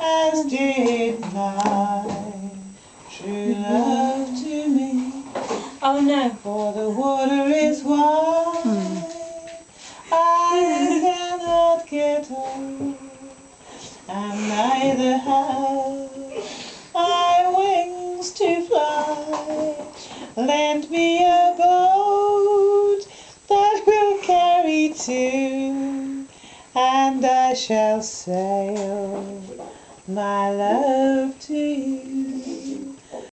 as did my true love to me. Oh no. For the water is hmm. wide, I cannot get on, and neither have I wings to fly. Lend me a boat that will carry two, and I shall sail my love to.